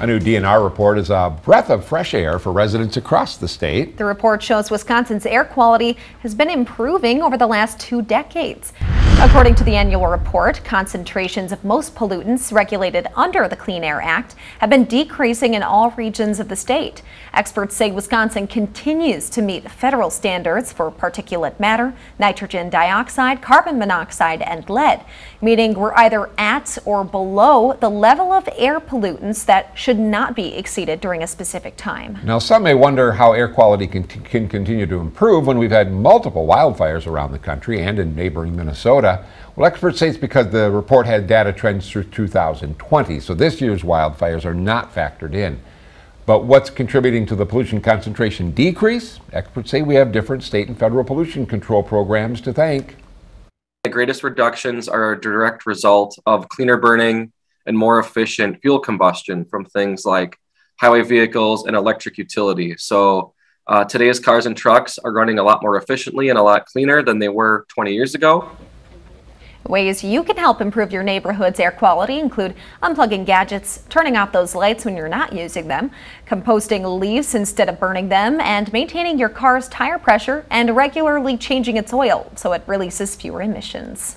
A new DNR report is a breath of fresh air for residents across the state. The report shows Wisconsin's air quality has been improving over the last two decades. According to the annual report, concentrations of most pollutants regulated under the Clean Air Act have been decreasing in all regions of the state. Experts say Wisconsin continues to meet federal standards for particulate matter, nitrogen dioxide, carbon monoxide, and lead, meaning we're either at or below the level of air pollutants that should not be exceeded during a specific time. Now, some may wonder how air quality can, can continue to improve when we've had multiple wildfires around the country and in neighboring Minnesota. Well, experts say it's because the report had data trends through 2020, so this year's wildfires are not factored in. But what's contributing to the pollution concentration decrease? Experts say we have different state and federal pollution control programs to thank. The greatest reductions are a direct result of cleaner burning and more efficient fuel combustion from things like highway vehicles and electric utility. So uh, today's cars and trucks are running a lot more efficiently and a lot cleaner than they were 20 years ago. Ways you can help improve your neighborhood's air quality include unplugging gadgets, turning off those lights when you're not using them, composting leaves instead of burning them, and maintaining your car's tire pressure and regularly changing its oil so it releases fewer emissions.